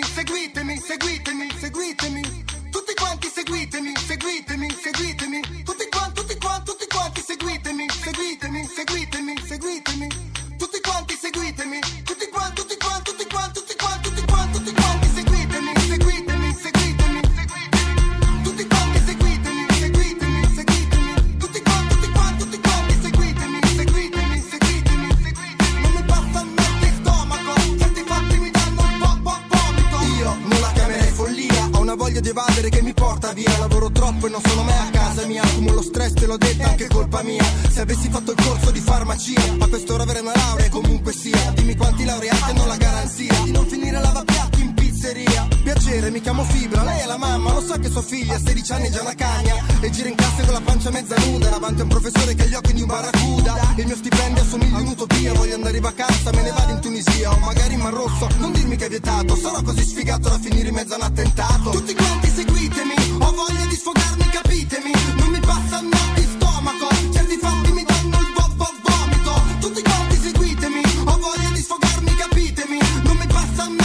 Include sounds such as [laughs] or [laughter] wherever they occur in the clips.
seguitemi, seguitemi, seguitemi, seguitemi. Tutti quanti seguitemi, seguitemi, seguitemi. Tutti quanti, tutti quanti, tutti quanti seguitemi, seguitemi, seguitemi, seguitemi. Tutti quanti seguitemi, tutti quanti, tutti quanti, tutti quanti, tutti quanti, una voglia di evadere che mi porta via. Lavoro troppo e non sono mai a casa mia. Accumulo stress, te l'ho detto, anche colpa mia. Se avessi fatto il corso di farmacia, a quest'ora avrei una laurea comunque sia. Dimmi quanti laureati hanno la garanzia di non finire lavapiatti in pizzeria. Piacere, mi chiamo Fibra, lei è la mamma, lo sa che sua figlia a 16 anni è già una cagna. E gira in classe con la pancia mezza nuda, davanti a un professore che ha gli occhi di un barracuda. Il mio stipendio assomiglia a un'utopia, voglio andare in vacanza, me ne vado in Tunisia o magari in Mar Rosso. Non dirmi che è vietato, sarò così sfigato da finire in mezzo a un attentato. Tutti quanti seguitemi, ho voglia di sfogarmi, capitemi. Non mi passa il di stomaco, certi fatti mi danno il vo- vo- vomito. Tutti quanti seguitemi, ho voglia di sfogarmi, capitemi. Non mi passa il mal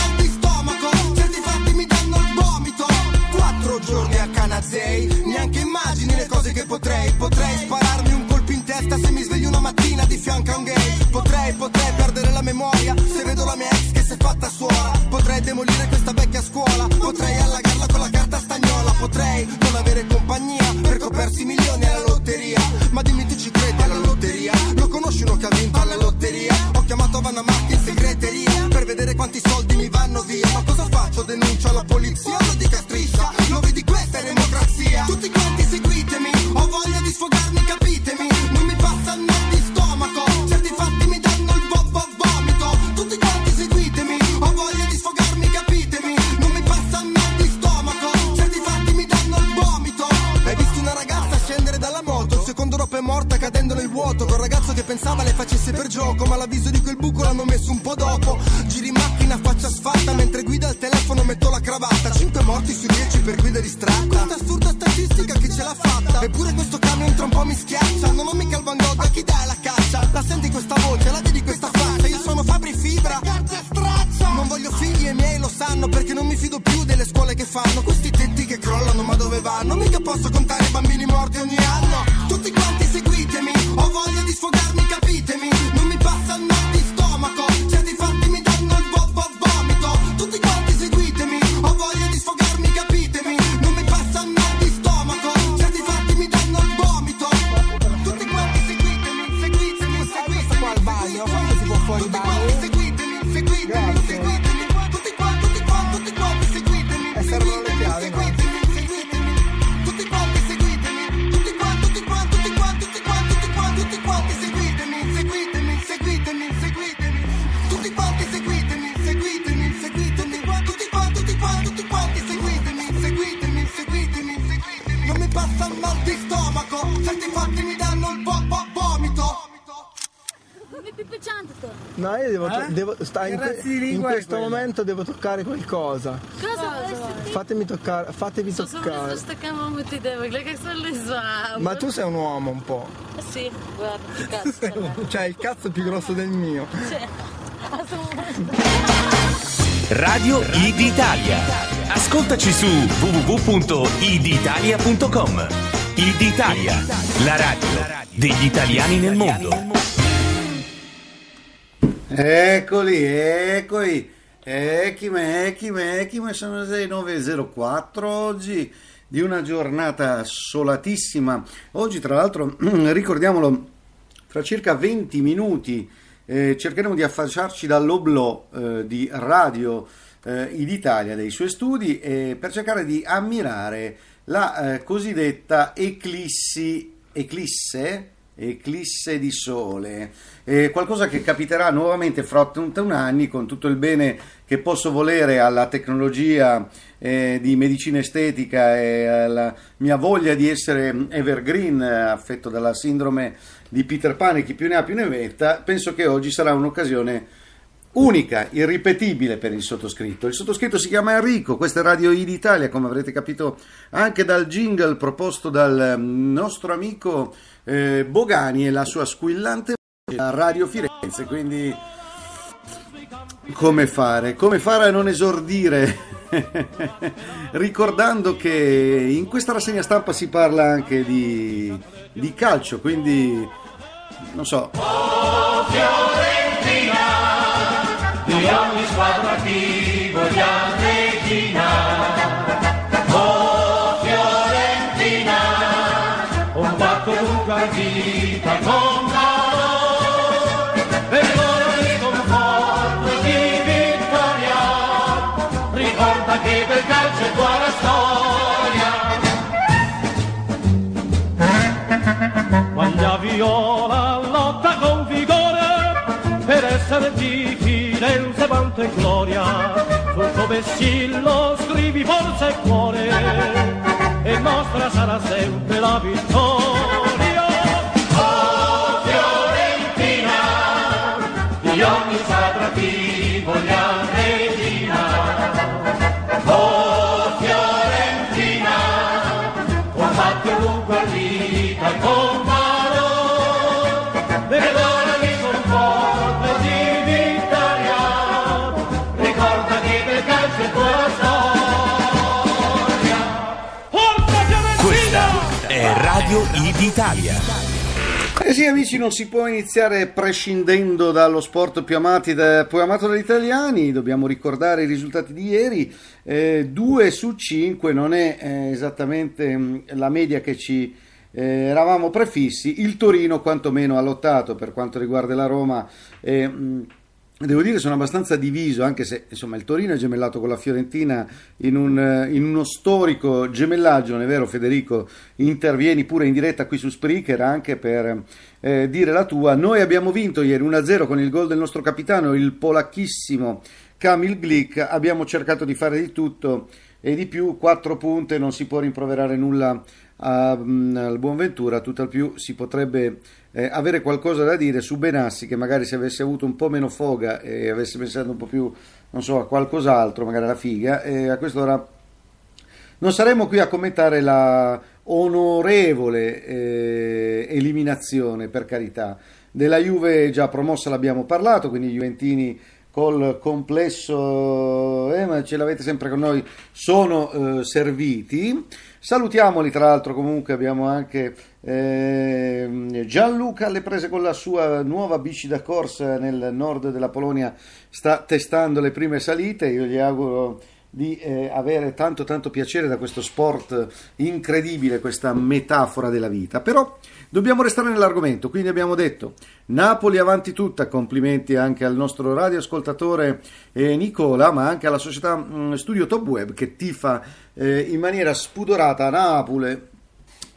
a neanche immagini le cose che potrei. Potrei spararmi un colpo in testa se mi sveglio una mattina di fianco a un gay. Potrei, potrei perdere la memoria se vedo la mia ex che si è fatta suora. Potrei demolire questa vecchia scuola, potrei allagarla con la carta stagnola. Potrei non avere compagnia per copersi milioni in, que- in è questo momento devo toccare qualcosa. Cosa? Fatemi toccare, fatevi să toccare. vreți să stăcăm multe de văgle, că să le zoamă. Ma tu sei un uomo un po'. Sì, guarda, che cazzo. Cioè il cazzo più grosso del mio. Radio ID Italia. Ascoltaci su www.iditalia.com. ID Italia, la radio degli italiani nel mondo. Eccoli, eccoli. Echime, echime, echime, sono le 9.04 oggi di una giornata solatissima. Oggi, tra l'altro, [clears throat] ricordiamolo, fra circa 20 minuti eh, cercheremo di affacciarci dall'oblò eh, di Radio eh, Id Italia dei suoi studi eh, per cercare di ammirare la eh, cosiddetta eclissi, eclisse, eclisse di sole, Eh, qualcosa che capiterà nuovamente fra 81 anni con tutto il bene che posso volere alla tecnologia eh, di medicina estetica e alla mia voglia di essere evergreen, affetto dalla sindrome di Peter Pan e chi più ne ha più ne metta, penso che oggi sarà un'occasione unica, irripetibile per il sottoscritto. Il sottoscritto si chiama Enrico, questa è Radio ID Italia, come avrete capito anche dal jingle proposto dal nostro amico eh, Bogani e la sua squillante a Radio Firenze, quindi come fare, come fare a non esordire, [laughs] ricordando che in questa rassegna stampa si parla anche di, di calcio, quindi non so. Viola lotta con vigore per essere di Firenze vanto e gloria. Sul tuo vessillo scrivi forza e cuore e nostra sarà sempre la vittoria. Oh Fiorentina, di ogni squadra ti vogliamo regina. Oh Fiorentina, combatti ovunque vita e con Radio Id Italia. Eh sì amici, non si può iniziare prescindendo dallo sport più, da- più amato dagli italiani, dobbiamo ricordare i risultati di ieri, Eh, due su cinque non è eh, esattamente mh, la media che ci eh, eravamo prefissi, il Torino quantomeno ha lottato per quanto riguarda la Roma. eh, mh, Devo dire sono abbastanza diviso, anche se insomma, il Torino è gemellato con la Fiorentina in, un, in uno storico gemellaggio, non è vero Federico? Intervieni pure in diretta qui su Spreaker anche per eh, dire la tua. Noi abbiamo vinto ieri 1-0 con il gol del nostro capitano, il polacchissimo Kamil Glik. Abbiamo cercato di fare di tutto e di più, 4 punte, non si può rimproverare nulla al buon Ventura, tutt'al più si potrebbe eh, avere qualcosa da dire su Benassi che magari se avesse avuto un po' meno foga e avesse pensato un po' più, non so, a qualcos'altro, magari alla figa, e a quest'ora non saremo qui a commentare la onorevole eh, eliminazione, per carità, della Juve già promossa, l'abbiamo parlato, quindi i Juventini col complesso, eh, ce l'avete sempre con noi, sono eh, serviti. Salutiamoli, tra l'altro, comunque abbiamo anche ehm, Gianluca alle prese con la sua nuova bici da corsa nel nord della Polonia, sta testando le prime salite, io gli auguro di eh, avere tanto tanto piacere da questo sport incredibile, questa metafora della vita. Però dobbiamo restare nell'argomento, quindi abbiamo detto Napoli avanti tutta, complimenti anche al nostro radioascoltatore eh, Nicola, ma anche alla società mh, Studio Top Web che tifa eh, in maniera spudorata Napoli.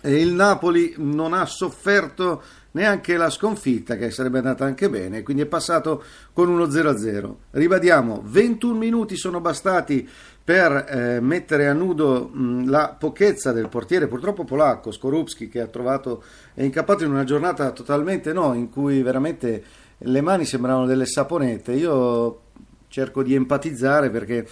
E il Napoli non ha sofferto neanche la sconfitta, che sarebbe andata anche bene, quindi è passato con uno 0-0. Ribadiamo, 21 minuti sono bastati per eh, mettere a nudo mh, la pochezza del portiere, purtroppo polacco, Skorupski, che ha trovato, è incappato in una giornata totalmente no, in cui veramente le mani sembravano delle saponette. Io cerco di empatizzare perché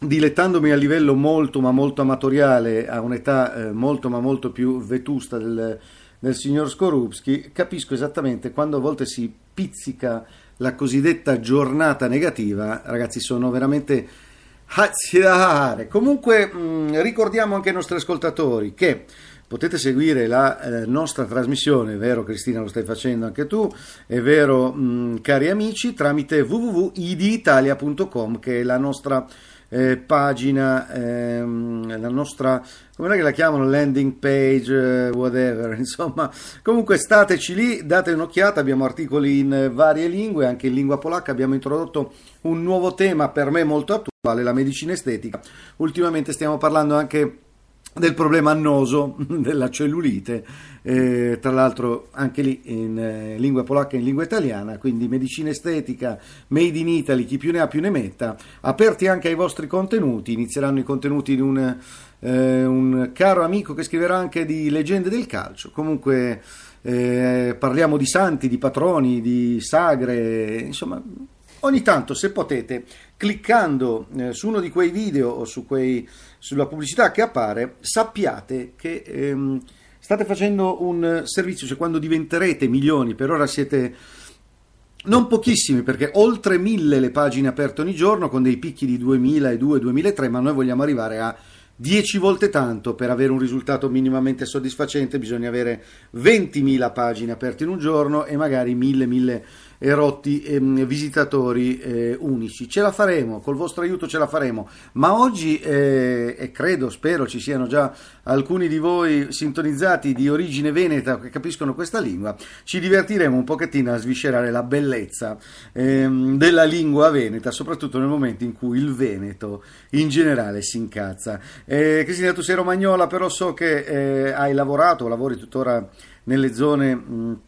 dilettandomi a livello molto ma molto amatoriale a un'età eh, molto ma molto più vetusta del, del signor Skorupski, capisco esattamente quando a volte si pizzica la cosiddetta giornata negativa, ragazzi sono veramente hazziare. Comunque mh, ricordiamo anche ai nostri ascoltatori che potete seguire la eh, nostra trasmissione, è vero Cristina lo stai facendo anche tu, è vero mh, cari amici, tramite www.iditalia.com che è la nostra eh, pagina, ehm, la nostra, come la chiamano, landing page, eh, whatever, [laughs] insomma, comunque stateci lì, date un'occhiata, abbiamo articoli in varie lingue, anche in lingua polacca abbiamo introdotto un nuovo tema per me molto attuale, la medicina estetica. Ultimamente stiamo parlando anche del problema annoso [laughs] della cellulite, eh, tra l'altro anche lì in eh, lingua polacca e in lingua italiana, quindi medicina estetica, made in Italy, chi più ne ha più ne metta, aperti anche ai vostri contenuti, inizieranno i contenuti di un, eh, un caro amico che scriverà anche di leggende del calcio, comunque eh, parliamo di santi, di patroni, di sagre, insomma ogni tanto se potete cliccando eh, su uno di quei video o su quei, sulla pubblicità che appare sappiate che ehm, state facendo un servizio cioè quando diventerete milioni per ora siete Non pochissimi, perché oltre mille le pagine aperte ogni giorno, con dei picchi di 2002-2003, ma noi vogliamo arrivare a 10 volte tanto. Per avere un risultato minimamente soddisfacente bisogna avere 20.000 pagine aperte in un giorno e magari 1000-1000 erotti ehm, visitatori eh, unici. Ce la faremo, col vostro aiuto ce la faremo, ma oggi, eh, e credo, spero ci siano già alcuni di voi sintonizzati di origine veneta che capiscono questa lingua, ci divertiremo un pochettino a sviscerare la bellezza ehm, della lingua veneta, soprattutto nel momento in cui il veneto in generale si incazza. Eh, Cristina, tu sei romagnola, però so che eh, hai lavorato, lavori tuttora nelle zone... Mh,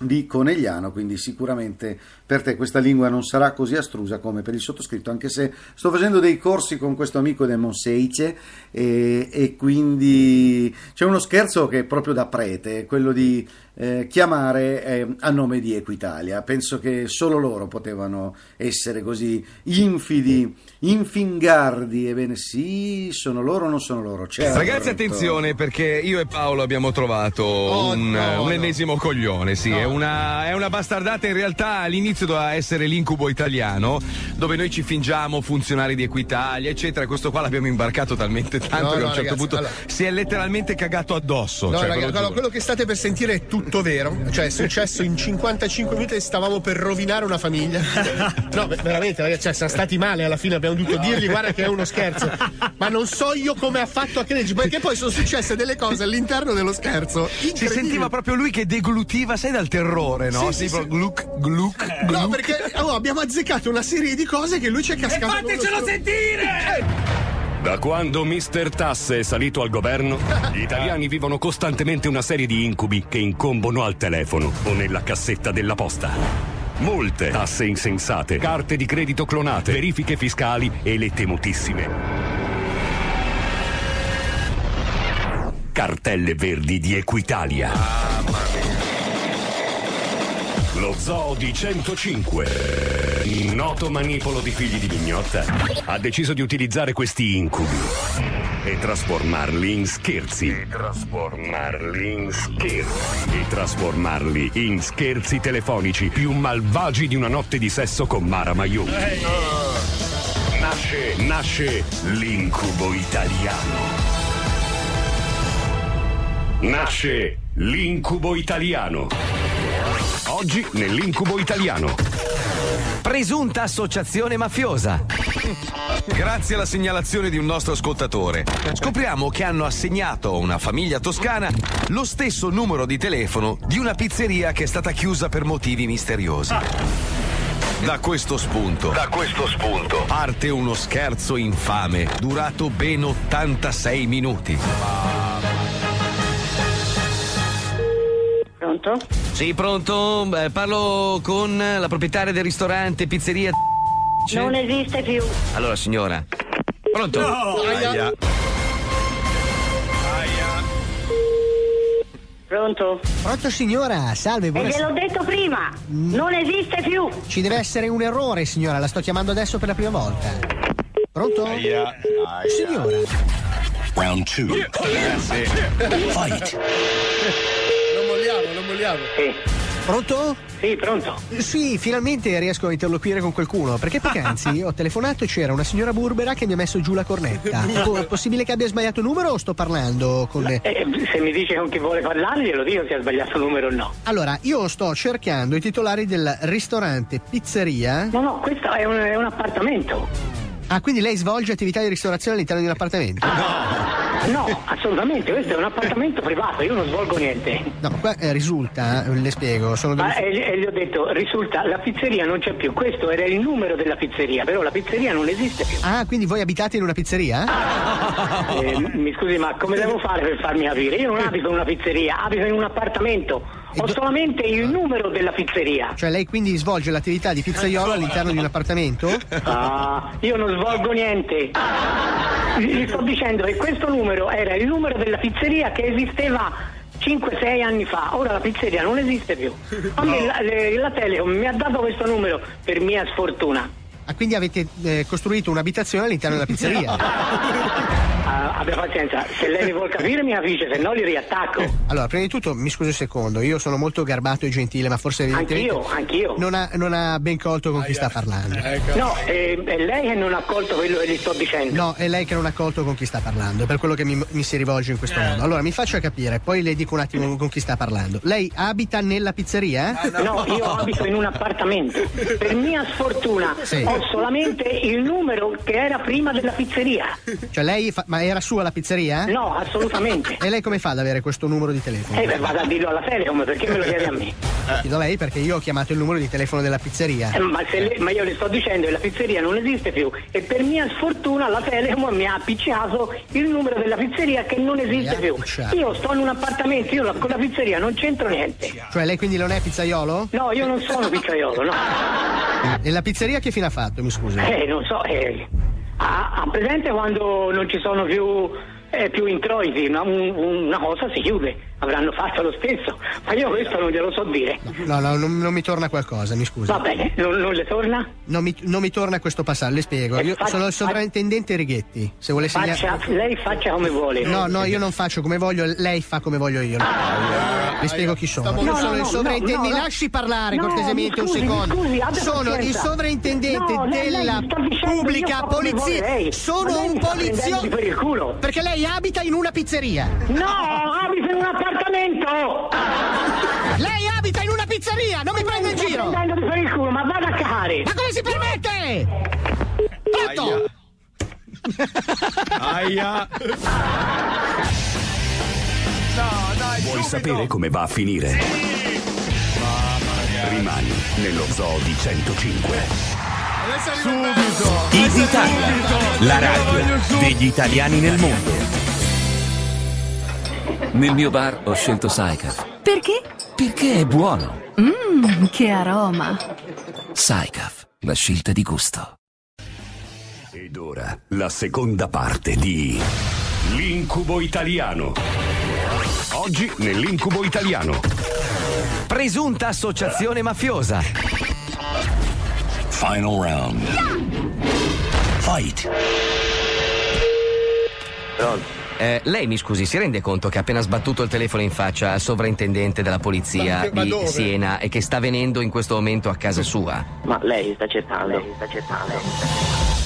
di Conegliano, quindi sicuramente per te questa lingua non sarà così astrusa come per il sottoscritto, anche se sto facendo dei corsi con questo amico del Monseice e, e quindi c'è uno scherzo che è proprio da prete, quello di eh, chiamare eh, a nome di Equitalia. Penso che solo loro potevano essere così infidi, infingardi. Ebbene sì, sono loro o non sono loro? Certo. Ragazzi, attenzione perché io e Paolo abbiamo trovato Oh, un, no, un no. ennesimo coglione. Sì, è, una, è una bastardata. In realtà all'inizio doveva essere l'incubo italiano, dove noi ci fingiamo funzionari di Equitalia, eccetera. Questo qua l'abbiamo imbarcato talmente tanto No, che a no, un certo ragazzi, punto allora- si è letteralmente cagato addosso. No, cioè, raga, ve lo allora, giuro. quello che state per sentire è tutto vero. Cioè, è successo in 55 minuti e stavamo per rovinare una famiglia. No, veramente, ragazzi, cioè, siamo stati male alla fine, abbiamo dovuto dirgli guarda che è uno scherzo. Ma non so io come ha fatto a crederci, perché poi sono successe delle cose all'interno dello scherzo. Si sentiva proprio lui che deglutiva, sai, dal terrore, no? Sì, sì, proprio gluck, gluck, No, gluck. perché oh, abbiamo azzeccato una serie di cose che lui ci è cascato. Fatecelo sentire! Da quando Mr. Tasse è salito al governo, gli italiani vivono costantemente una serie di incubi che incombono al telefono o nella cassetta della posta. Molte tasse insensate, carte di credito clonate, verifiche fiscali e le temutissime. Cartelle verdi di Equitalia. Lo zoo di 105, noto manipolo di figli di mignotta, ha deciso di utilizzare questi incubi e trasformarli in scherzi. E trasformarli in scherzi. E trasformarli in scherzi telefonici più malvagi di una notte di sesso con Mara Maioni. Nasce, nasce l'incubo italiano. Nasce l'incubo italiano. Oggi nell'incubo italiano. Presunta associazione mafiosa. Grazie alla segnalazione di un nostro ascoltatore, scopriamo che hanno assegnato a una famiglia toscana lo stesso numero di telefono di una pizzeria che è stata chiusa per motivi misteriosi. Da questo spunto, da questo spunto, parte uno scherzo infame durato ben 86 minuti. Pronto? Sì, pronto? Eh, parlo con la proprietaria del ristorante Pizzeria. C'è? Non esiste più. Allora, signora. Pronto? Aia. Pronto? Pronto signora, salve, E buonasera. gliel'ho detto prima, non esiste più. Ci deve essere un errore signora, la sto chiamando adesso per la prima volta. Pronto? Signora. Round two. Fight. [laughs] Non molliamo. Pronto? Sì, pronto. Sì, finalmente riesco a interloquire con qualcuno, perché poc'anzi [laughs] ho telefonato e c'era una signora burbera che mi ha messo giù la cornetta. [laughs] Po- possibile che abbia sbagliato numero o sto parlando con... Eh, se mi dice con chi vuole parlare, glielo dico se ha sbagliato numero o no. Allora, io sto cercando i titolari del ristorante Pizzeria. No, no, questo è un, è un appartamento. Ah, quindi lei svolge attività di ristorazione all'interno di un appartamento? No, assolutamente, questo è un appartamento privato, io non svolgo niente. No, qua eh, risulta, eh, le spiego, sono delle... Ah, e, e gli ho detto, risulta, la pizzeria non c'è più, questo era il numero della pizzeria, però la pizzeria non esiste più. Ah, quindi voi abitate in una pizzeria? Eh, mi scusi, ma come devo fare per farmi capire? Io non abito in una pizzeria, abito in un appartamento. Ho solamente il numero della pizzeria. Cioè lei quindi svolge l'attività di pizzaiolo all'interno di un appartamento? Ah, io non svolgo niente. [laughs] Gli sto dicendo che questo numero era il numero della pizzeria che esisteva 5-6 anni fa. Ora la pizzeria non esiste più. [laughs] A me la, le- la Telecom mi ha dato questo numero per mia sfortuna. Ah, quindi avete eh, costruito un'abitazione all'interno della pizzeria? [laughs] Senta, abbia pazienza, se lei mi vuol capire mi avvisa, se no li riattacco. Allora, prima di tutto, mi scusi un secondo, io sono molto garbato e gentile, ma forse evidentemente Anch'io, anch'io. Non, ha, non ha ben colto con chi sta parlando. No, eh, è lei che non ha colto quello che gli sto dicendo. No, è lei che non ha colto con chi sta parlando, è per quello che mi, mi si rivolge in questo modo. Allora, mi faccia capire, poi le dico un attimo con chi sta parlando. Lei abita nella pizzeria? eh? No, io abito in un appartamento. Per mia sfortuna Sì. ho solamente il numero che era prima della pizzeria. Cioè lei, fa- ma era sua la pizzeria? No, assolutamente. [laughs] E lei come fa ad avere questo numero di telefono? Eh beh, vado a dirlo alla Telecom, perché me lo chiede a me? Chiedo a lei perché io ho chiamato il numero di telefono della pizzeria. Eh, ma, le- ma io le sto dicendo che la pizzeria non esiste più e per mia sfortuna la Telecom mi ha appiccicato il numero della pizzeria che non esiste più. appicciato. Io sto in un appartamento, io con la pizzeria non c'entro niente. Cioè lei quindi non è pizzaiolo? No, io non sono pizzaiolo, no. [laughs] E la pizzeria che fine ha fatto, mi scusi? Eh, non so, eh, ha, ha presente quando non ci sono più, eh, più introiti, una, un- una cosa si chiude, avranno fatto lo stesso, ma io questo non glielo so dire. No, no, non, non mi torna qualcosa, mi scusi. Va bene, non, non le torna? Non mi, non mi torna questo passaggio, le spiego. Eh, Io faccia- sono il sovrintendente Righetti. Se vuole segnare. Lei faccia come vuole. No, no, io non faccio come voglio, lei fa come voglio io. Vi spiego chi sono. No, Io no, sono il sovrintendente. Mi lasci parlare cortesemente scusi, un secondo. scusi, sono il sovrintendente della pubblica polizia. Sono un poliziotto. per. Perché lei abita in una pizzeria. No, abito in un appartamento! Lei abita in una pizzeria, non mi prende in giro. prendendo per il culo, ma vada a cagare! Ma come si permette? Pronto? Aia. [laughs] Vuoi sapere come va a finire? Rimani nello zoo di 105. Subito! Italia, la radio degli italiani nel mondo. Nel mio bar ho scelto Saikav. Perché? Perché è buono. Mmm, che aroma. Saikav, la scelta di gusto. Ed ora la seconda parte di L'incubo italiano. Oggi nell'incubo italiano. Presunta associazione mafiosa. Final round. Fight. Eh, lei mi scusi, si rende conto che ha appena sbattuto il telefono in faccia al sovrintendente della polizia Ma- ma di dove? Siena e che sta venendo in questo momento a casa sua? Ma lei sta cercando. Lei sta cercando.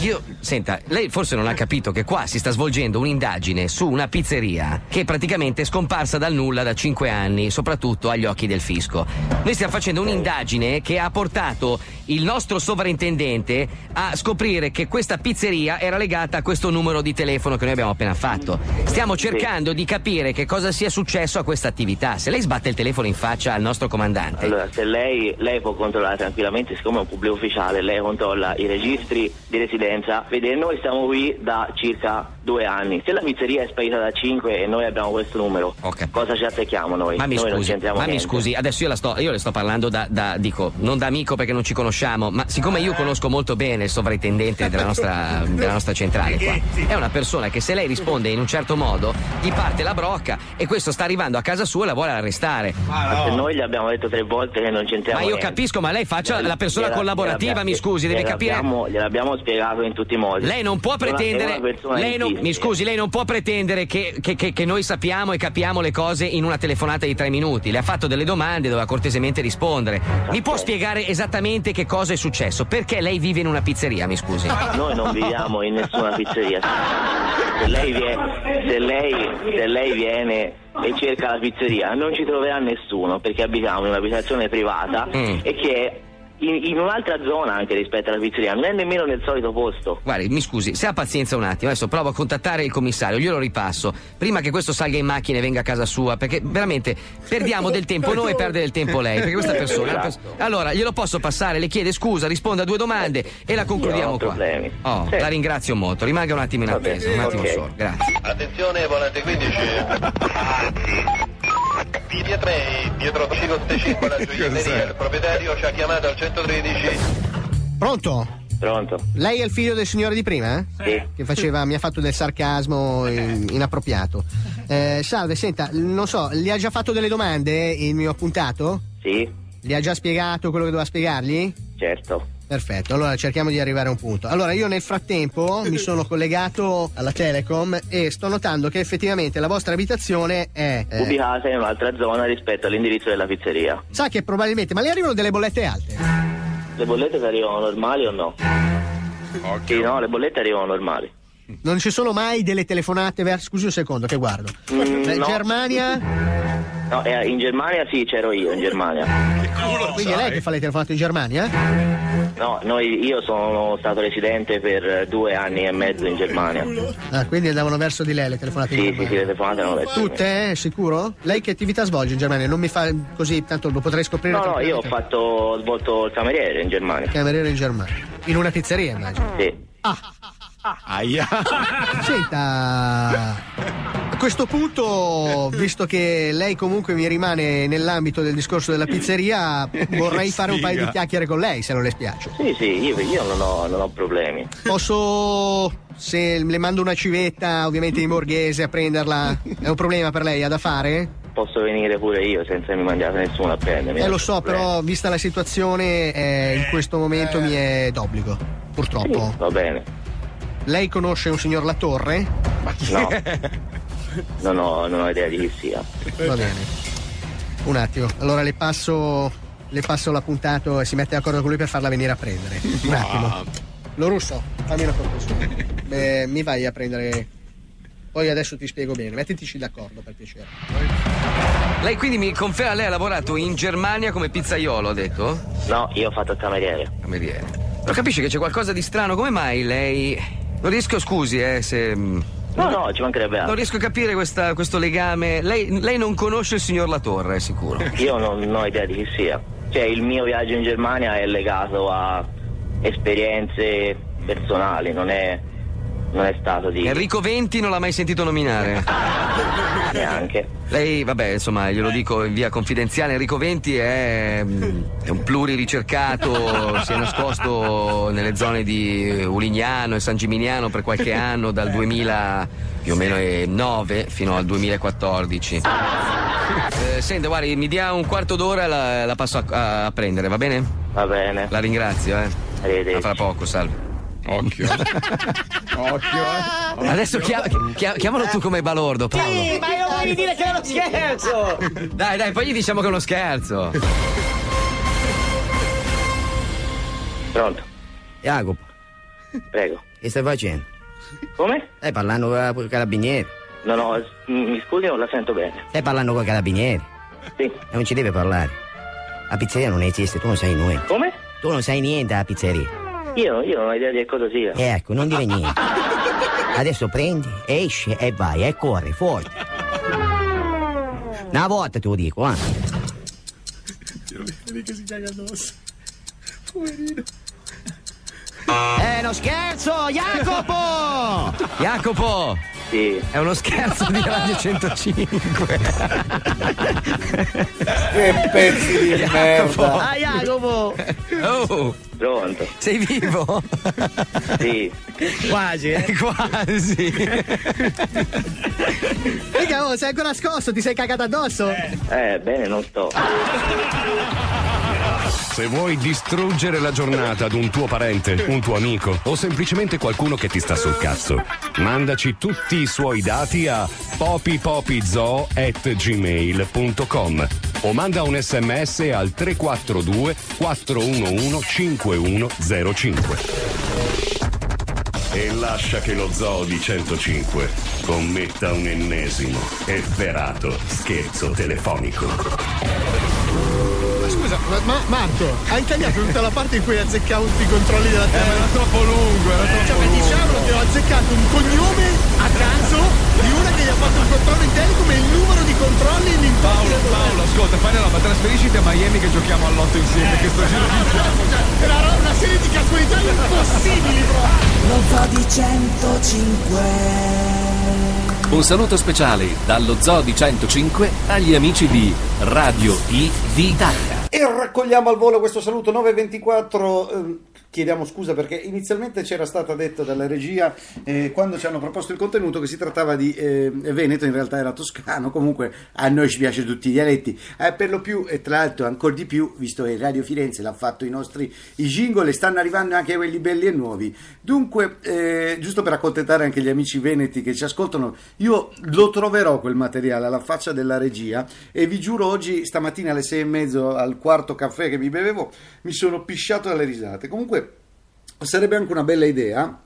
Io, senta, lei forse non ha capito che qua si sta svolgendo un'indagine su una pizzeria che praticamente è scomparsa dal nulla da cinque anni, soprattutto agli occhi del fisco. Noi stiamo facendo un'indagine che ha portato il nostro sovrintendente a scoprire che questa pizzeria era legata a questo numero di telefono che noi abbiamo appena fatto. Stiamo cercando di capire che cosa sia successo a questa attività. Se lei sbatte il telefono in faccia al nostro comandante. Allora, se lei, lei può controllare tranquillamente, siccome è un pubblico ufficiale, lei controlla i registri di residenza. Vede, noi siamo qui da circa due anni. Se la pizzeria è sparita da cinque e noi abbiamo questo numero, cosa ci attacchiamo noi? Ma mi noi scusi, ma mi scusi, adesso io, la sto, io le sto parlando da, da- dico, non da amico perché non ci conosciamo, ma siccome io conosco molto bene il sovrintendente della nostra, della nostra centrale qua, è una persona che se lei risponde in un certo modo gli parte la brocca e questo sta arrivando a casa sua e la vuole arrestare. Ma se noi gli abbiamo detto tre volte che non c'entriamo Ma io niente. capisco, ma lei faccia Gliela- la persona gliela- collaborativa, gliela- mi scusi, deve capire. gliel'abbiamo- spiegato in tutti i modi. Lei non può pretendere, lei non- mi scusi, lei non può pretendere che, che- che- che noi sappiamo e capiamo le cose in una telefonata di tre minuti. Le ha fatto delle domande, doveva cortesemente rispondere. Mi può spiegare esattamente che cosa è successo? Perché lei vive in una pizzeria, mi scusi? Noi non viviamo in nessuna pizzeria. Se lei, vie- se lei- se lei viene e cerca la pizzeria, non ci troverà nessuno perché abitiamo in un'abitazione privata Mm. e che in, in un'altra zona anche rispetto alla pizzeria, non è nemmeno nel solito posto. Guardi, mi scusi, se ha pazienza un attimo, adesso provo a contattare il commissario, glielo ripasso, prima che questo salga in macchina e venga a casa sua, perché veramente perdiamo del tempo noi e perde del tempo lei, perché questa persona... pers- allora, glielo posso passare, le chiede scusa, risponda a due domande e la concludiamo qua. problemi. Oh, Sì. la ringrazio molto, rimanga un attimo in attesa, un attimo ok. solo, grazie. Attenzione, volante 15. [laughs] Via 3, dietro Cico 5 la [laughs] gioielleria. Il proprietario ci ha chiamato al 113. Pronto? Pronto? Lei è il figlio del signore di prima? eh? Sì. Che faceva, mi ha fatto del sarcasmo in- inappropriato. Eh, salve, senta, non so, gli ha già fatto delle domande il mio appuntato? Sì, Gli ha già spiegato quello che doveva spiegargli? certo. Perfetto, allora cerchiamo di arrivare a un punto. Allora io nel frattempo mi sono collegato alla Telecom e sto notando che effettivamente la vostra abitazione è... eh, ubicata in un'altra zona rispetto all'indirizzo della pizzeria. sa che probabilmente, ma le arrivano delle bollette alte? Le bollette che arrivano normali o no? Sì, no, le bollette arrivano normali. Non ci sono mai delle telefonate verso... Scusi un secondo che guardo. Mm, Eh, no. Germania? No, eh, in Germania sì, c'ero io in Germania. Quindi è lei che fa le telefonate in Germania? No, noi, io sono stato residente per due anni e mezzo in Germania. Ah, quindi andavano verso di lei le telefonate Sì, sì, sì, le telefonate erano verso. Tutte, eh? Sicuro? Lei che attività svolge in Germania? Non mi fa così, tanto lo potrei scoprire. No, no, io ho fatto, ho svolto il cameriere in Germania. Cameriere in Germania. In una pizzeria, immagino. Sì. Aia. [laughs] Senta, a questo punto, visto che lei comunque mi rimane nell'ambito del discorso della pizzeria, vorrei fare un paio di chiacchiere con lei, se non le spiace. Sì, sì, io, io non, ho, non ho problemi. Posso, se le mando una civetta, ovviamente in borghese, a prenderla, è un problema per lei, ha da fare? Posso venire pure io senza che mi mandiate nessuno a prendermi. Eh lo so, problema. però vista la situazione, eh, in questo momento mi è d'obbligo, purtroppo. Sì, va bene. Lei conosce un signor Latorre? No. [laughs] Non ho, non ho idea di chi sia. Va bene. Un attimo, allora le passo, le passo l'appuntato e si mette d'accordo con lui per farla venire a prendere. Un attimo. Lo russo, fammi una cortesia. [laughs] Beh, mi vai a prendere. Poi adesso ti spiego bene, mettitici d'accordo per piacere. Lei quindi mi conferma, lei ha lavorato in Germania come pizzaiolo, ha detto? No, io ho fatto il cameriere. Cameriere. Però capisce che c'è qualcosa di strano, come mai lei... Non riesco, scusi, eh, se... No, no, ci mancherebbe Non altro. riesco a capire questa- questo legame. Lei, lei non conosce il signor Latorre, è sicuro? Io non, non ho idea di chi sia. Cioè, il mio viaggio in Germania è legato a esperienze personali, non è, non è stato di. Enrico Venti non l'ha mai sentito nominare. [laughs] Neanche. Lei, vabbè, insomma, glielo dico in via confidenziale, Enrico Venti è, è un pluriricercato, si è nascosto nelle zone di Ulignano e San Gimignano per qualche anno, dal 2000 più o meno e 9 fino al 2014. Eh, senta, guardi, mi dia un quarto d'ora e la, la passo a, a prendere, va bene? Va bene. La ringrazio, eh. Arrivederci. A fra poco, salve. [laughs] Occhio. Occhio, eh. Adesso chia- chia- chiamalo tu come balordo, Paolo. ma io voglio dire che è uno scherzo! [laughs] Dai, dai, poi gli diciamo che è uno scherzo. Pronto? Jacopo, Prego. che stai facendo? Come? Stai parlando con i carabinieri? No, no, mi scusi, non la sento bene. Stai parlando con i carabinieri? Sì. Non ci deve parlare. La pizzeria non esiste, tu non sai niente. Come? Tu non sai niente della pizzeria. Io, io non ho idea di che cosa sia. E ecco, non dire niente. Adesso prendi, esci e vai, e corri, forte. Una volta te lo dico, eh. Vedi che si caga addosso. Poverino. È uno scherzo, Jacopo! Jacopo! Sì. È uno scherzo di Radio 105. Che pezzi di merda. Ah, Jacopo! Oh, Pronto? sei vivo? Sì. Quasi, eh? [laughs] Quasi. Mica, oh, sei ancora scosso, ti sei cagato addosso? Eh, bene, non sto. [laughs] Se vuoi distruggere la giornata ad un tuo parente, un tuo amico o semplicemente qualcuno che ti sta sul cazzo, mandaci tutti i suoi dati a popipopizoo.gmail.com o manda un sms al 342 411 5105. E lascia che lo Zoo di 105 commetta un ennesimo efferato scherzo telefonico. Ma scusa, ma, ma- Marco, hai tagliato tutta la parte in cui hai azzeccato tutti i controlli della terra? Era troppo lungo, era Cioè, troppo per lungo. diciamo che ho azzeccato un cognome a caso di una che gli ha fatto il controllo in Telecom e il numero di controlli e l'importo. Paolo, Paolo, ascolta, fai una roba, trasferisciti a Miami che giochiamo all'otto insieme, che sto giro di Era una serie di casualità impossibili, proprio. Lo zoo di 105 Un saluto speciale dallo Zoo di 105 agli amici di Radio I d'Italia. E raccogliamo al volo questo saluto 924. ehm, chiediamo scusa perché inizialmente c'era stata detta dalla regia eh, quando ci hanno proposto il contenuto che si trattava di eh, Veneto, in realtà era toscano, comunque a noi ci piace tutti i dialetti, eh, per lo più e tra l'altro ancora di più, visto che Radio Firenze l'ha fatto i nostri i jingle stanno arrivando anche quelli belli e nuovi. Dunque, eh, giusto per accontentare anche gli amici veneti che ci ascoltano, io lo troverò quel materiale alla faccia della regia e vi giuro oggi stamattina alle sei e mezzo al quarto caffè che mi bevevo mi sono pisciato dalle risate. Comunque sarebbe anche una bella idea.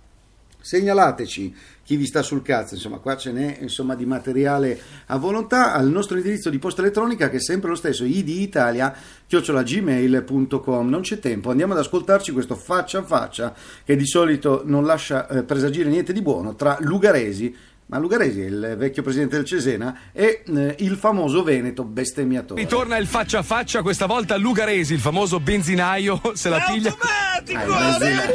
Segnalateci chi vi sta sul cazzo, insomma, qua ce n'è insomma, di materiale a volontà al nostro indirizzo di posta elettronica che è sempre lo stesso, iditalia.gmail.com. Non c'è tempo, andiamo ad ascoltarci questo faccia a faccia che di solito non lascia eh, presagire niente di buono tra Lugaresi, ma Lugaresi è il vecchio presidente del Cesena, e eh, il famoso Veneto bestemmiatore. Ritorna il faccia a faccia, questa volta Lugaresi, il famoso benzinaio, se la piglia. Ah, il benzina-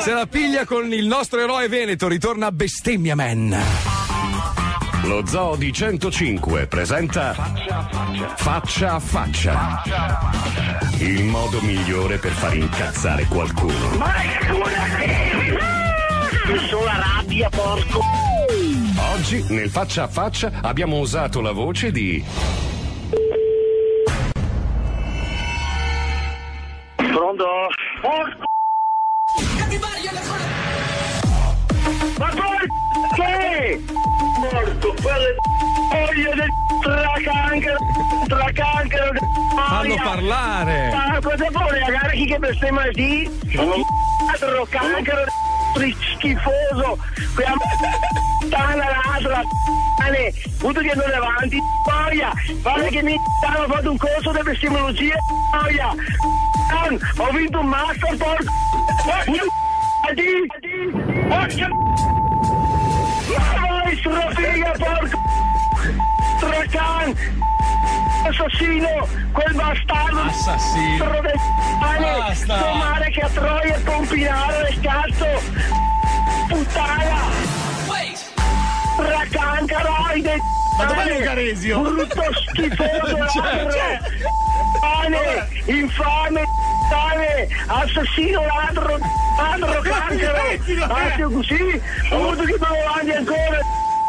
Se la piglia con il nostro eroe Veneto, ritorna Bestemmia Man. Lo Zoo di 105 presenta Faccia a faccia. Il modo migliore per far incazzare qualcuno. Ma che sola rabbia, porco! Oggi nel faccia a faccia abbiamo usato la voce di Pronto? Porco! Ma perché? Morto, quelle foglie del tracancro, tracancro, Fallo parlare. Ma cosa vuole ragazzi chi che bestemmia di? Ladro, cancro, di schifoso, quella tana ladra, cane, tutto che andare avanti, boia, guarda che mi hanno fatto un corso di bestemologia, boia, ho vinto un master, porco, di, porca, vai, strafiga, porco, tracan, assassino, quel bastardo, Assassino. Del cane, Basta. sto mare che a Troia pompinare le cazzo, puttana, racancaroide, Ma dov'è Lugaresio? Brutto schifoso [laughs] c'è. pane, infame, pane, assassino ladro, ladro, cancro, anche così, ho avuto che devo avanti ancora,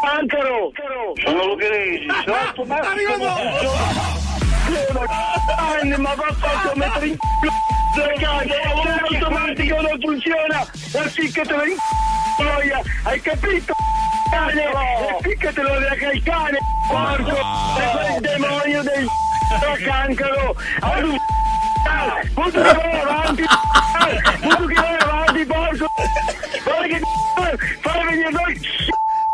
cancro, sono Lucchesi, sono Arriva dopo. Anni, ma va fatto mettere in c***o le l'automatico non funziona, e ficcatelo in c***o, hai capito? Cane, e ficcatelo neanche il cane, porco, è quel demonio del [laughs] cancro, Adu- Punto che vai avanti, [laughs] punto che vai avanti, porco, guarda che [laughs] fai venire noi,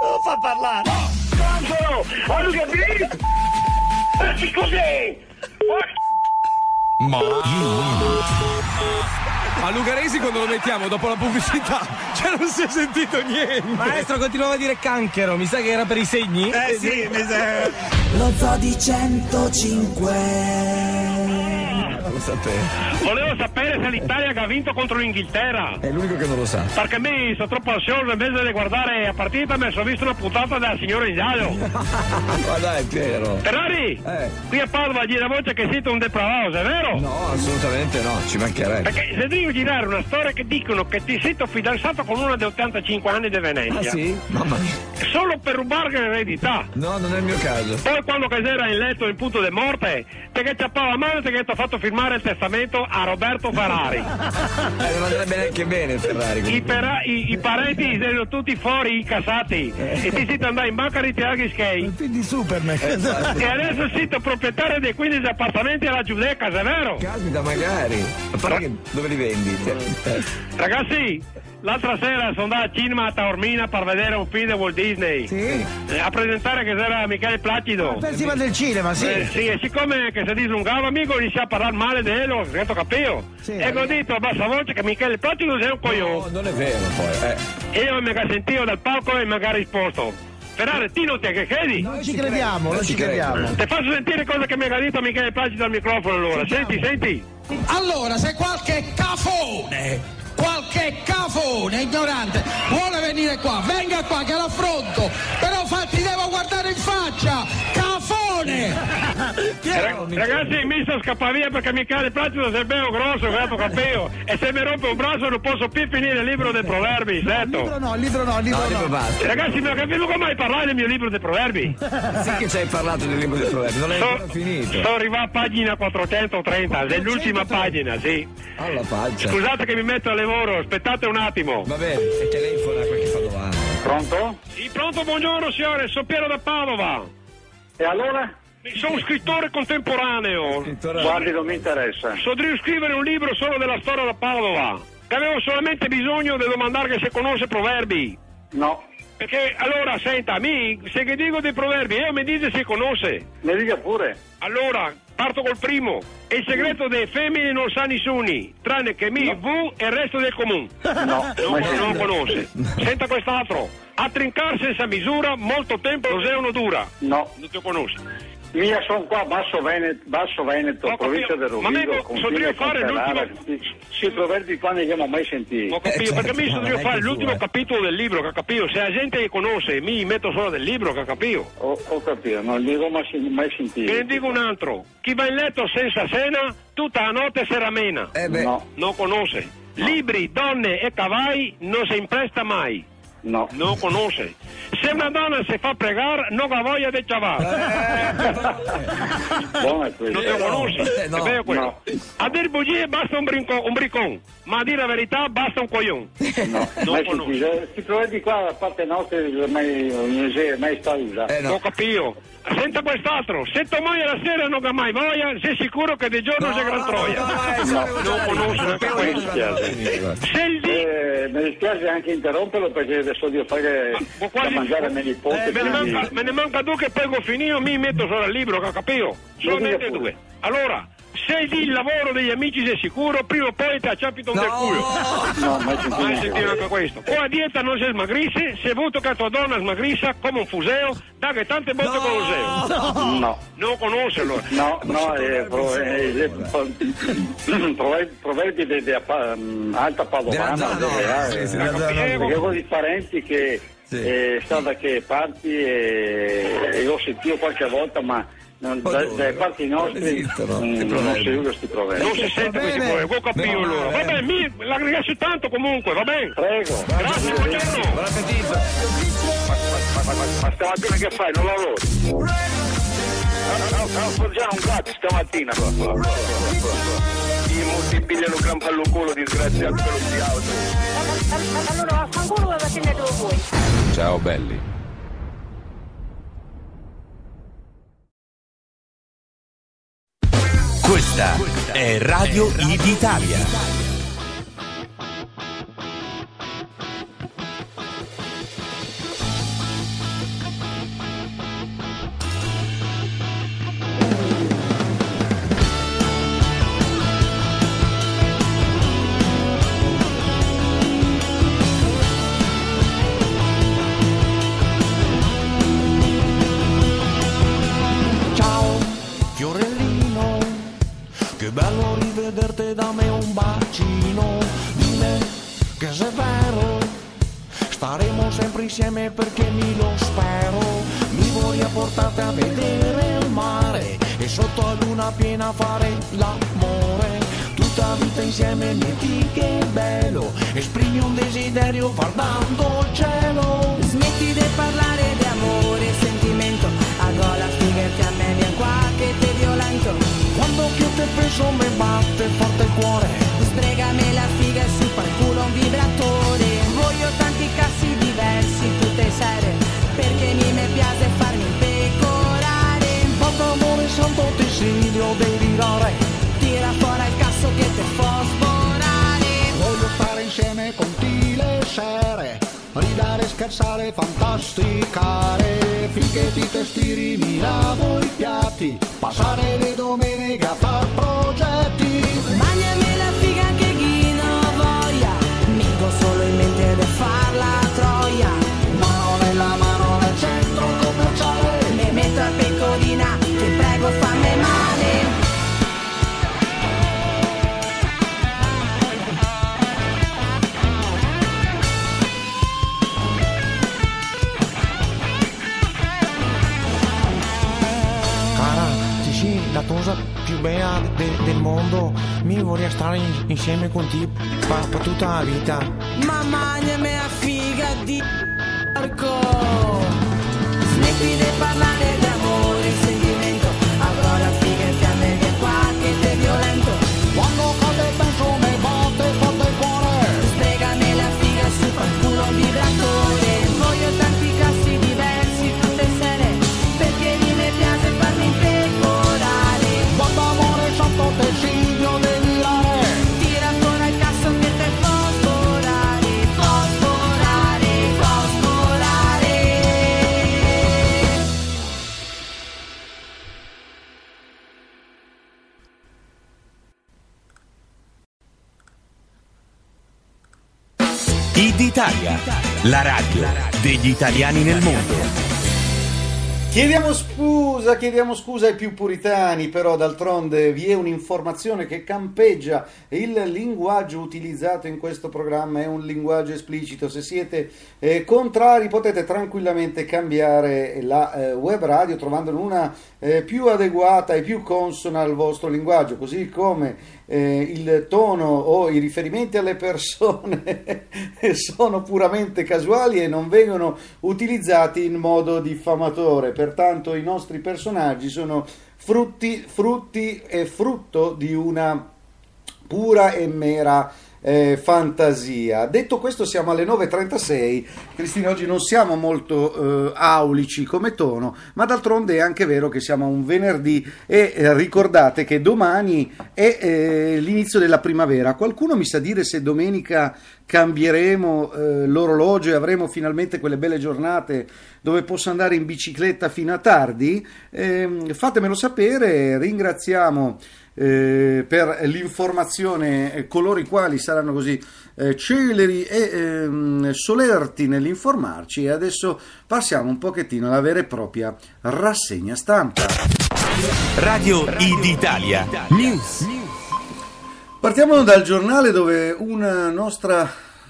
Non fa parlare. cancro, hai capito? Eh, Cos'è? Ma. A Lugaresi quando lo mettiamo dopo la pubblicità, [laughs] cioè non si è sentito niente. Maestro continuava a dire canchero, mi sa che era per i segni? Eh sì, mi sa. Lo zoo di 105. Lo sapevo. Volevo sapere se l'Italia che ha vinto contro l'Inghilterra. È l'unico che non lo sa. Perché mi sono troppo ansioso invece di guardare la partita mi sono visto una puntata della signora Isaio. [laughs] Ma dai, Piero. Ferrari, Eh. qui a Padova gira voce che siete un depravato, è vero? No, assolutamente no, ci mancherebbe. Perché se devi girare una storia che dicono che ti sei fidanzato con una di 85 anni di Venezia. Ah sì? Mamma mia. Solo per rubargli l'eredità. No, non è il mio caso. Poi quando che era in letto in punto di morte, perché ciappava la mano e che ti ha fatto firmare il testamento a Roberto Ferrari. Eh, non andrebbe neanche bene Ferrari. I, pera- i- i parenti erano tutti fuori, incassati, e ti siete andati in banca ritirare gli skate. di Superman. E adesso siete proprietario dei 15 appartamenti alla Giudecca, è vero? Caspita, magari. Ma che dove li vendi? Eh, Ragazzi, l'altra sera sono andato al cinema a Taormina per vedere un film di Walt Disney. Sì. Eh, A presentare che c'era Michele Placido. Festival del cinema, sì. Eh, sì, e siccome che si dislungava amico inizia a parlare male di lui, ho capito. Sì. e ho detto a bassa voce che Michele Placido è un No, coglione. non è vero poi. Eh. Io mi ha sentito dal palco e mi ha risposto. Ferrari, ti non ti che credi? Non ci crediamo, non ci crediamo. Ti faccio sentire cosa che mi ha detto Michele Placido al microfono allora. Senti, senti. Allora, se qualche cafone, qualche cafone ignorante vuole venire qua, venga qua che l'affronto, però fatti devo guardare in faccia, cafone! [laughs] Ra- Ragazzi, mi sto scappa via perché mi cade il placido se bevo grosso, gatto capeo. E se mi rompe un braccio non posso più finire il libro dei proverbi, Il certo. libro no, il libro no, il libro No, no. libro. Ragazzi, ma capivo come mai parlare del mio libro dei proverbi? Sì che ci hai parlato del libro dei proverbi, non l'hai So- finito. Sono arrivato a pagina 430, dell'ultima pagina, sì. Alla faccia. Scusate che mi metto a lavoro, aspettate un attimo. Va bene, e telefona qualche padovano. Pronto? Sì, pronto, buongiorno signore, sono Piero da Padova. E allora? Sono un scrittore contemporaneo. Guardi, non mi interessa. So di scrivere un libro solo della storia da Padova. Che avevo solamente bisogno di domandare se conosce proverbi. No. Perché allora, senta, mi, se che dico dei proverbi, io mi dice se conosce. Mi dica pure. Allora, parto col primo. Il segreto delle femmine non sa nessuno, tranne che mi, V e il resto del comune. No, non, non conosce. Senta quest'altro. A trincar senza misura, molto tempo cos'è uno dura. No. Non ti conosce. Mia sono qua, Basso Veneto, Basso Veneto Ho provincia capito. del Ma me Rovigo, so io fare l'ultimo- Sì, proverbi qua ne abbiamo mai sentiti. Ho capito, perché mi sono io fare l'ultimo capitolo del libro, che ha capito? Se la gente li conosce, mi metto solo del libro, che ha capito? Ho, ho capito, non li ho mai, sen- mai sentiti. Che ne dico un altro. Chi va in letto senza cena, tutta la notte si ramena. No. Non conosce. Libri, donne e cavalli non si impresta mai. No. Non conosce. Se una donna si fa pregare, non ha [laughs] voglia di ciavare. Buono è questo. Non te lo conosci? Eh, no, è vero quello. no. A dire bugie basta un, brinco- un bricon, ma a dire la verità basta un coglione. No, Non mai conosco. sentito. Questi proverbi qua da parte nostra mai, non si- mai sta usato. Ho capito. Senta quest'altro, se tua moglie la sera non ha mai voglia, sei sicuro che di giorno c'è gran troia. No, non conosco neanche mi questo. dispiace. Se il di- Eh, mi dispiace anche interromperlo perché adesso devo fare da quasi- mangiare a me nipote. Eh, me, ne manca, me ne manca due che poi ho finito, mi metto solo al libro, che ho capito? Solamente due. Allora, se il lavoro degli amici sei sicuro, prima o poi ti acciappito un del culo. No, mai sentito Mai neanche sentito anche questo. Con la dieta non si smagrisce, se vuto che tua donna smagrissa come un fuseo, da che tante volte con lo seo. No. Non conosce allora. No, no, eh, pro- eh, eh, pro- proverbi, di, mm, alta padovana, no, eh, perché no. avevo di parenti che eh, stanno da che parti e, e ho sentito qualche volta, ma non, da, dalle parti nostre mm, non si usa questi proverbi. Non si sente questi proverbi, ho capito allora. Va bene, mi la ringrazio tanto comunque, va bene? Prego. Grazie, buongiorno. Buon appetito. Ma, ma, ma, ma stamattina che fai? Non lavori? No, no, appoggiare un cazzo stamattina. I multipiglia lo campallo culo disgraziato per lo auto. Allora vaffanculo va a tenere dove vuoi. Ciao belli. Questa è Radio Id Italia. Insieme perché mi lo spero. Mi voglio portarti a vedere il mare e sotto a luna piena fare l'amore. Tutta vita insieme metti che bello, esprimi un desiderio guardando il cielo. Smetti di parlare di amore e sentimento A gola figa che a me viene qua che te violento Quando che te penso mi batte forte il cuore Sbregami la figa e su per culo un vibratore Voglio tanti cassi diversi, tutte serie Perché mi me piace farmi pecorare Quanto amore santo ti insidio delirare Tira fuori il cazzo che te fa sborare. Voglio stare insieme con te le sere Ridare, scherzare, fantasticare. Finché ti testiri mi lavo i piatti Passare le domeniche a far progetti stare in- insieme con te per, tutta la vita. Mamma me a figa di porco la radio degli italiani nel mondo. Chiediamo scusa, chiediamo scusa ai più puritani, però d'altronde vi è un'informazione che campeggia. Il linguaggio utilizzato in questo programma è un linguaggio esplicito. Se siete eh, contrari potete tranquillamente cambiare la eh, web radio trovandone una eh, più adeguata e più consona al vostro linguaggio, così come eh, il tono o i riferimenti alle persone [laughs] sono puramente casuali e non vengono utilizzati in modo diffamatore. Pertanto i nostri personaggi sono frutti, frutti e frutto di una pura e mera eh, fantasia. Detto questo, siamo alle 9.36. Cristina, oggi non siamo molto eh, aulici come tono, ma d'altronde è anche vero che siamo un venerdì e eh, ricordate che domani è eh, l'inizio della primavera. Qualcuno mi sa dire se domenica cambieremo eh, l'orologio e avremo finalmente quelle belle giornate dove posso andare in bicicletta fino a tardi? Ehm, fatemelo sapere, ringraziamo eh, per l'informazione eh, coloro i quali saranno così eh, celeri e ehm, solerti nell'informarci e adesso passiamo un pochettino alla vera e propria rassegna stampa. Radio Id Italia News. Partiamo dal giornale dove una nostra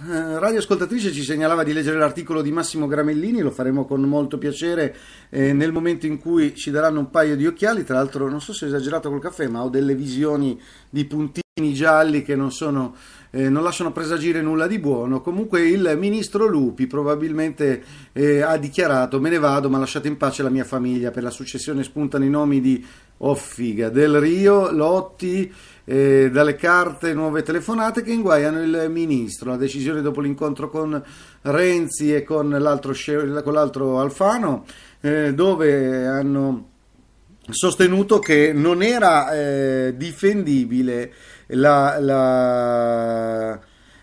eh, radioascoltatrice ci segnalava di leggere l'articolo di Massimo Gramellini, lo faremo con molto piacere eh, nel momento in cui ci daranno un paio di occhiali, tra l'altro non so se ho esagerato col caffè, ma ho delle visioni di puntini gialli che non sono eh, non lasciano presagire nulla di buono. Comunque il ministro Lupi probabilmente eh, ha dichiarato me ne vado ma lasciate in pace la mia famiglia, per la successione spuntano i nomi di oh figa, Del Rio, Lotti, eh, dalle carte nuove telefonate che inguaiano il ministro. La decisione dopo l'incontro con Renzi e con l'altro, con l'altro Alfano eh, dove hanno sostenuto che non era eh, difendibile la, la,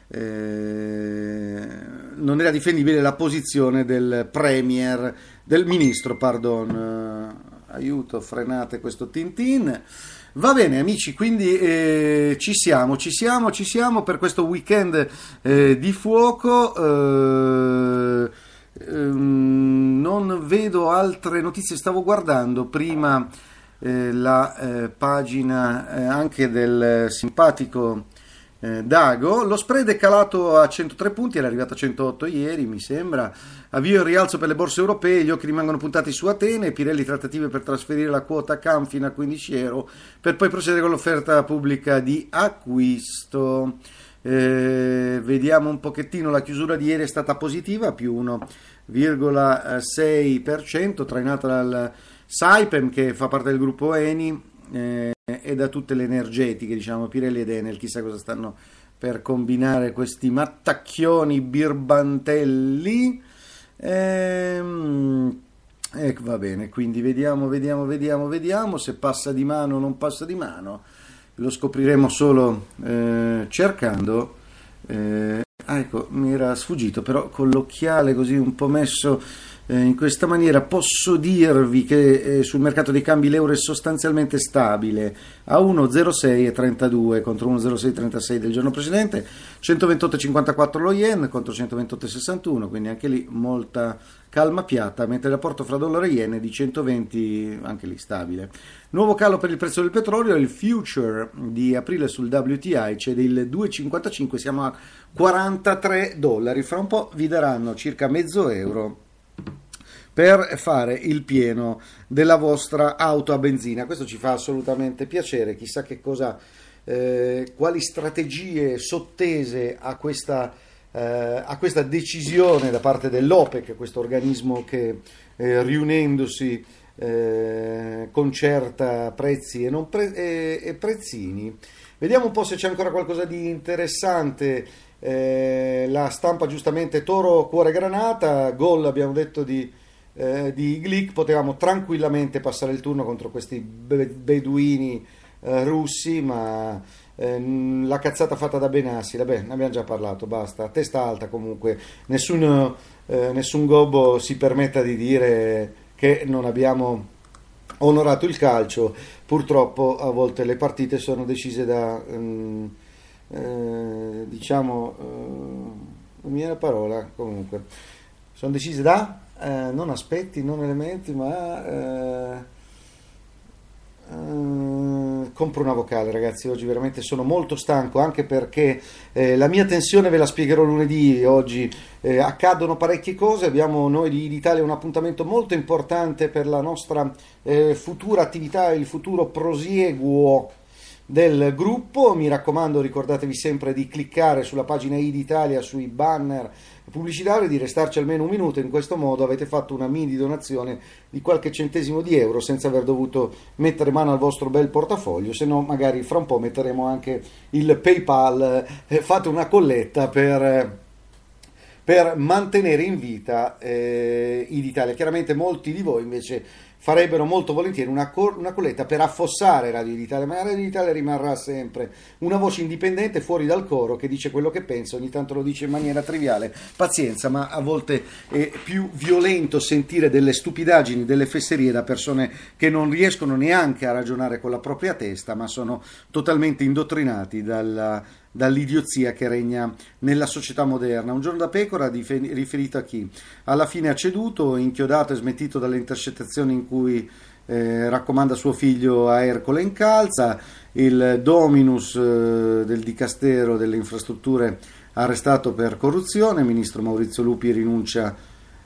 eh, non era difendibile la posizione del premier, del ministro, pardon. Aiuto, frenate questo Tintin. Va bene amici, quindi eh, ci siamo, ci siamo, ci siamo per questo weekend eh, di fuoco. Eh, ehm, non vedo altre notizie, stavo guardando prima eh, la eh, pagina eh, anche del simpatico eh, Dago. Lo spread è calato a 103 punti, era arrivato a 108 ieri, mi sembra. Avvio il rialzo per le borse europee, gli occhi rimangono puntati su Atene, Pirelli trattative per trasferire la quota CAM fino a 15 euro, per poi procedere con l'offerta pubblica di acquisto. Eh, vediamo un pochettino, la chiusura di ieri è stata positiva, più 1,6%, trainata dal Saipem che fa parte del gruppo Eni eh, e da tutte le energetiche, diciamo Pirelli ed Enel, chissà cosa stanno per combinare questi mattacchioni birbantelli. Ehm, e va bene, quindi vediamo, vediamo, vediamo, vediamo se passa di mano o non passa di mano. Lo scopriremo solo eh, cercando. Eh, ah, ecco, mi era sfuggito, però con l'occhiale così un po' messo eh, in questa maniera posso dirvi che eh, sul mercato dei cambi l'euro è sostanzialmente stabile a 1,0632 contro 1,0636 del giorno precedente, 128,54 lo yen contro 128,61, quindi anche lì molta calma piatta, mentre il rapporto fra dollaro e yen è di 120, anche lì stabile. Nuovo calo per il prezzo del petrolio, il future di aprile sul WTI c'è del 2,55, siamo a 43 dollari, fra un po' vi daranno circa mezzo euro per fare il pieno della vostra auto a benzina. Questo ci fa assolutamente piacere, chissà che cosa, eh, quali strategie sottese a questa, eh, a questa decisione da parte dell'OPEC, questo organismo che eh, riunendosi eh, concerta prezzi e, pre- e- e prezzini. Vediamo un po' se c'è ancora qualcosa di interessante. Eh, la stampa giustamente Toro Cuore Granata, gol abbiamo detto di, eh, di Glick, potevamo tranquillamente passare il turno contro questi be- beduini eh, russi, ma ehm, la cazzata fatta da Benassi, vabbè, ne abbiamo già parlato, basta, testa alta comunque, nessun, eh, nessun gobbo si permetta di dire che non abbiamo onorato il calcio, purtroppo a volte le partite sono decise da, ehm, eh, diciamo, eh, non mi viene la parola, comunque, sono decise da, eh, non aspetti, non elementi, ma... eh, eh, compro una vocale ragazzi, oggi veramente sono molto stanco anche perché eh, la mia tensione ve la spiegherò lunedì, oggi eh, accadono parecchie cose, abbiamo noi di Italia un appuntamento molto importante per la nostra futura attività, il futuro prosieguo del gruppo, mi raccomando ricordatevi sempre di cliccare sulla pagina I d'Italia, sui banner pubblicitari, di restarci almeno un minuto, in questo modo avete fatto una mini donazione di qualche centesimo di euro senza aver dovuto mettere mano al vostro bel portafoglio, se no magari fra un po' metteremo anche il PayPal, eh, fate una colletta per per mantenere in vita eh, Italia. Chiaramente molti di voi invece farebbero molto volentieri una, co- una colletta per affossare Radio d'Italia, ma Radio d'Italia rimarrà sempre una voce indipendente fuori dal coro che dice quello che pensa, ogni tanto lo dice in maniera triviale. Pazienza, ma a volte è più violento sentire delle stupidaggini, delle fesserie da persone che non riescono neanche a ragionare con la propria testa, ma sono totalmente indottrinati dalla, dall'idiozia che regna nella società moderna. Un giorno da pecora riferito a chi? Alla fine ha ceduto, inchiodato e smentito dalle intercettazioni in cui eh, raccomanda suo figlio a Ercole Incalza, il dominus eh, del Dicastero delle infrastrutture arrestato per corruzione, il ministro Maurizio Lupi rinuncia,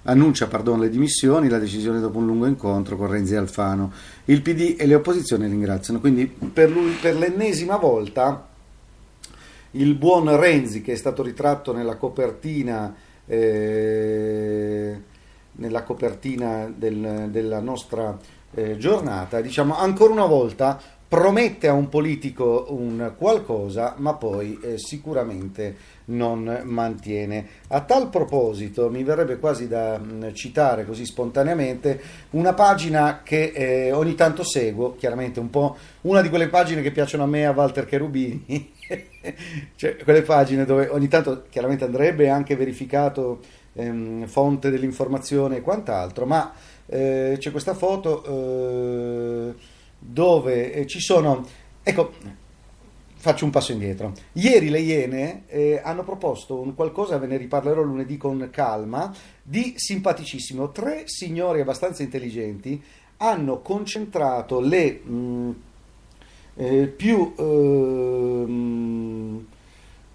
annuncia pardon, le dimissioni, la decisione dopo un lungo incontro con Renzi Alfano. Il PD e le opposizioni ringraziano, quindi per lui per l'ennesima volta il buon Renzi che è stato ritratto nella copertina, eh, nella copertina del, della nostra eh, giornata, diciamo ancora una volta promette a un politico un qualcosa, ma poi eh, sicuramente non mantiene. A tal proposito, mi verrebbe quasi da mh, citare così spontaneamente una pagina che eh, ogni tanto seguo, chiaramente un po' una di quelle pagine che piacciono a me a Walter Cherubini, [laughs] cioè quelle pagine dove ogni tanto chiaramente andrebbe anche verificato ehm, fonte dell'informazione e quant'altro, ma eh, c'è questa foto eh, dove eh, ci sono, ecco, faccio un passo indietro. Ieri le Iene eh, hanno proposto un qualcosa, ve ne riparlerò lunedì con calma, di simpaticissimo. Tre signori abbastanza intelligenti hanno concentrato le mh, eh, più ehm,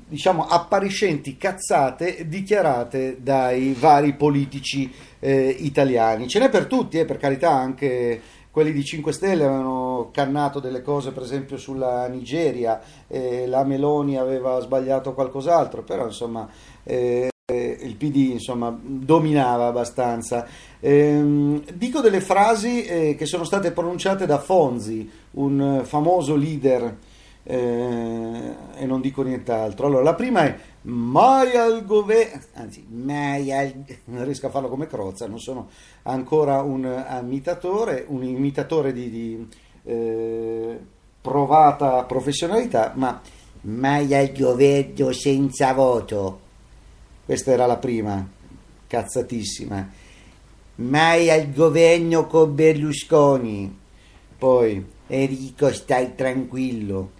diciamo appariscenti cazzate dichiarate dai vari politici eh, italiani. Ce n'è per tutti, eh, per carità, anche quelli di 5 Stelle avevano cannato delle cose, per esempio sulla Nigeria, eh, la Meloni aveva sbagliato qualcos'altro, però insomma eh, il PD insomma, dominava abbastanza. Ehm, dico delle frasi eh, che sono state pronunciate da Fonzi, un famoso leader, eh, e non dico nient'altro. Allora, la prima è mai al governo, anzi, mai al... non riesco a farlo come Crozza, non sono ancora un imitatore, un imitatore di, di eh, provata professionalità, ma mai al governo senza voto. Questa era la prima, cazzatissima. Mai al governo con Berlusconi. Poi Enrico, stai tranquillo.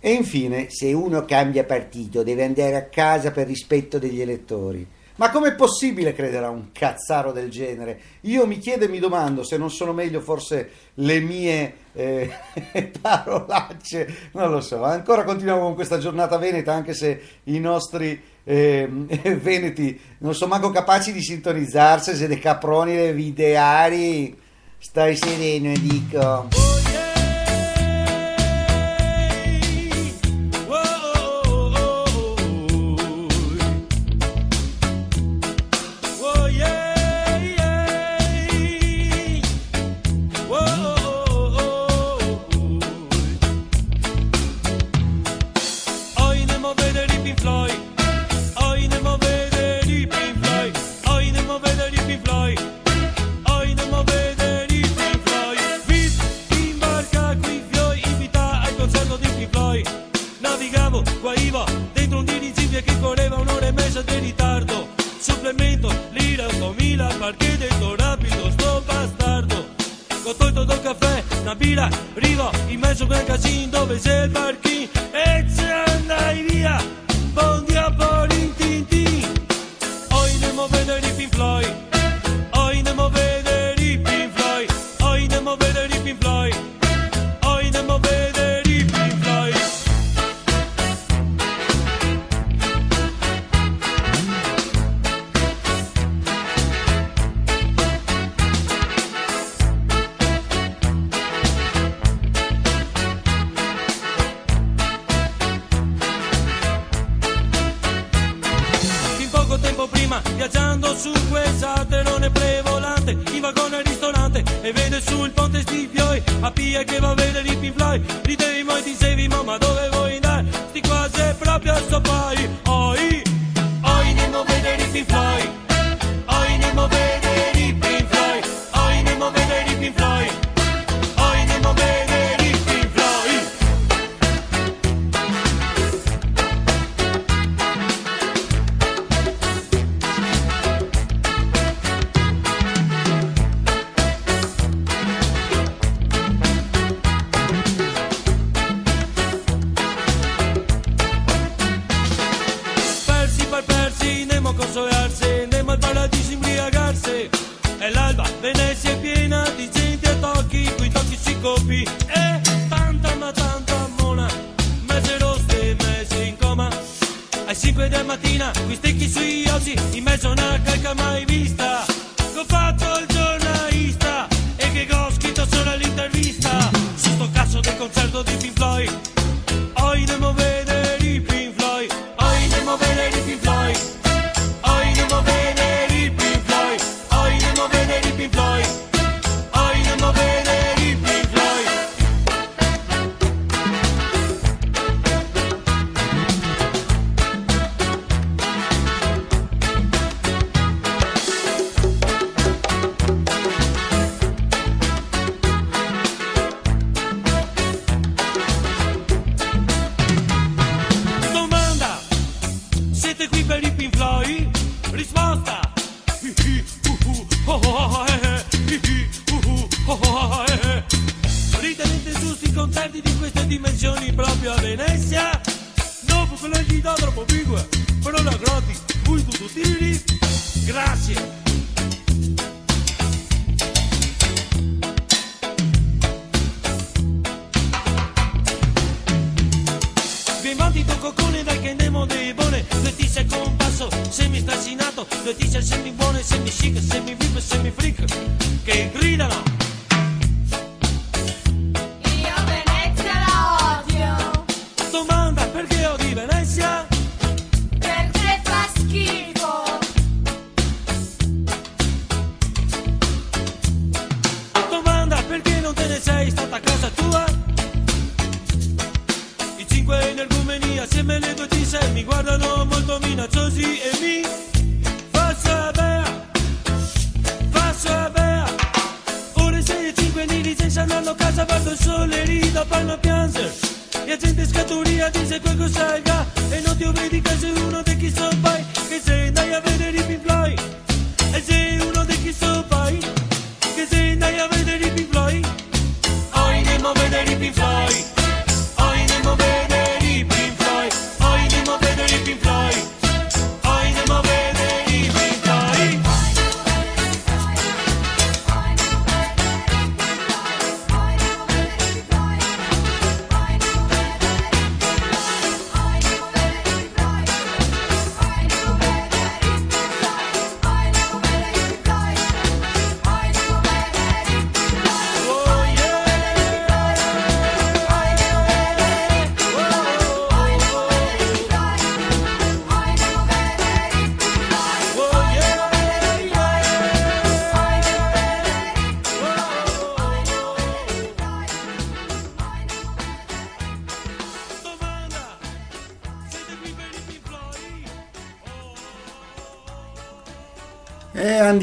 E infine, se uno cambia partito, deve andare a casa per rispetto degli elettori. Ma com'è possibile credere a un cazzaro del genere? Io mi chiedo e mi domando se non sono meglio forse le mie eh, [laughs] parolacce, non lo so. Ancora continuiamo con questa giornata veneta, anche se i nostri eh, [laughs] veneti non sono manco capaci di sintonizzarsi, siete caproni e videari. sto sereno e dico...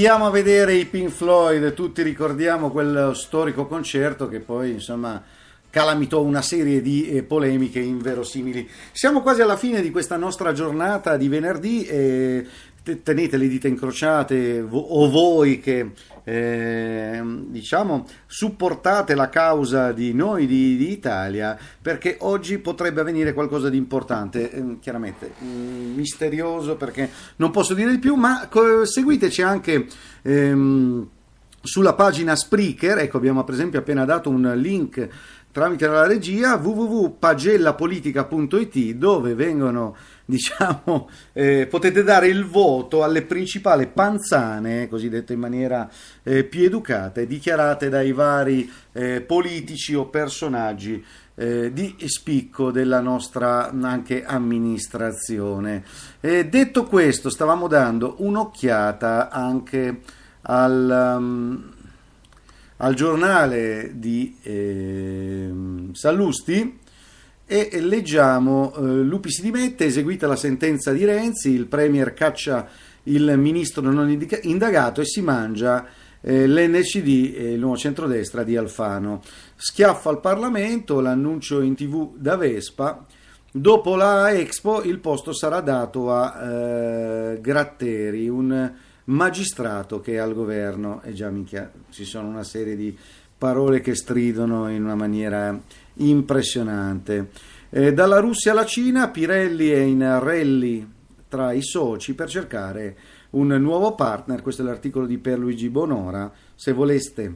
andiamo a vedere i Pink Floyd, tutti ricordiamo quel storico concerto che poi insomma calamitò una serie di eh, polemiche inverosimili. Siamo quasi alla fine di questa nostra giornata di venerdì e te- tenete le dita incrociate o voi che eh, diciamo supportate la causa di noi di, di Italia perché oggi potrebbe avvenire qualcosa di importante, eh, chiaramente mm, misterioso perché non posso dire di più, ma co- seguiteci anche ehm, sulla pagina Spreaker, ecco abbiamo per esempio appena dato un link tramite la regia www.pagellapolitica.it dove vengono [laughs] diciamo eh, potete dare il voto alle principali panzane cosiddette in maniera eh, più educata dichiarate dai vari eh, politici o personaggi eh, di spicco della nostra anche amministrazione. Detto questo stavamo dando un'occhiata anche al um, al giornale di ehm, Sallusti e leggiamo eh, Lupi si dimette, eseguita la sentenza di Renzi, il Premier caccia il ministro non indagato e si mangia eh, l'NCD, eh, il nuovo centrodestra di Alfano. Schiaffo al Parlamento, l'annuncio in tv da Vespa. Dopo la Expo il posto sarà dato a eh, Gratteri, un magistrato che è al governo e già minchia, ci sono una serie di parole che stridono in una maniera impressionante. Eh, dalla Russia alla Cina, Pirelli è in rally tra i soci per cercare un nuovo partner. Questo è l'articolo di Pierluigi Bonora. Se voleste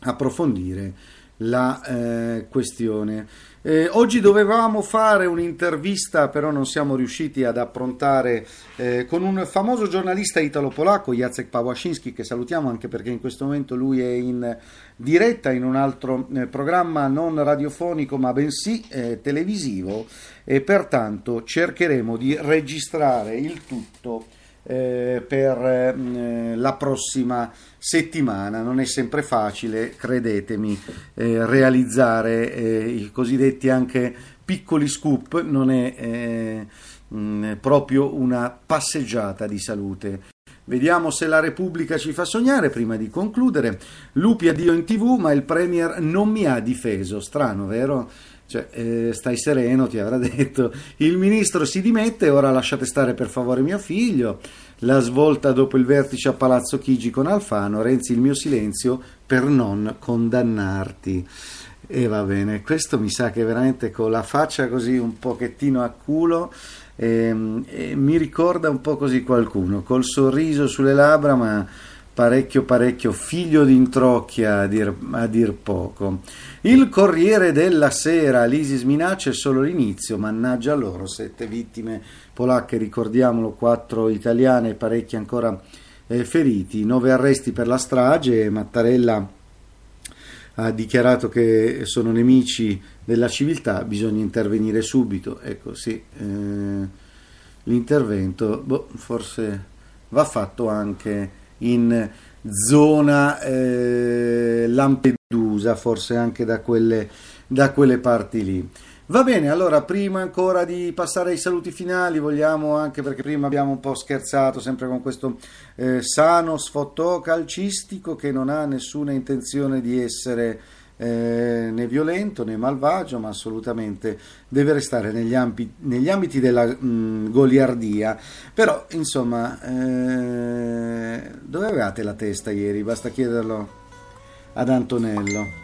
approfondire la eh, questione. Eh, oggi dovevamo fare un'intervista, però non siamo riusciti ad approntare eh, con un famoso giornalista italo-polacco, Jacek Pawaszinski, che salutiamo anche perché in questo momento lui è in diretta in un altro eh, programma non radiofonico ma bensì eh, televisivo e pertanto cercheremo di registrare il tutto eh, per eh, la prossima settimana. Non è sempre facile, credetemi, eh, realizzare eh, i cosiddetti anche piccoli scoop, non è eh, mh, proprio una passeggiata di salute. Vediamo se la Repubblica ci fa sognare prima di concludere. Lupi addio in tv, ma il Premier non mi ha difeso. Strano, vero? Cioè, eh, stai sereno, ti avrà [laughs] detto. Il ministro si dimette, ora lasciate stare per favore mio figlio. La svolta dopo il vertice a Palazzo Chigi con Alfano, Renzi il mio silenzio per non condannarti. E va bene, questo mi sa che veramente con la faccia così un pochettino a culo ehm, e mi ricorda un po' così qualcuno, col sorriso sulle labbra ma parecchio parecchio figlio d'introcchia a dir, a dir poco. Il Corriere della Sera, l'ISIS minaccia è solo l'inizio, mannaggia loro, sette vittime polacche, ricordiamolo, quattro italiane e parecchi ancora eh, feriti, nove arresti per la strage, Mattarella ha dichiarato che sono nemici della civiltà, bisogna intervenire subito, ecco sì, eh, l'intervento boh, forse va fatto anche in zona eh, Lampedusa, forse anche da quelle, da quelle parti lì. Va bene, allora prima ancora di passare ai saluti finali, vogliamo anche perché prima abbiamo un po' scherzato sempre con questo eh, sano sfottò calcistico che non ha nessuna intenzione di essere eh, né violento né malvagio, ma assolutamente deve restare negli, ambi- negli ambiti della mh, goliardia. Però, insomma, eh, dove avevate la testa ieri? Basta chiederlo ad Antonello.